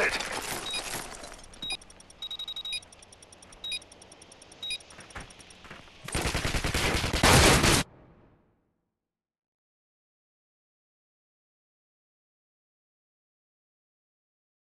it!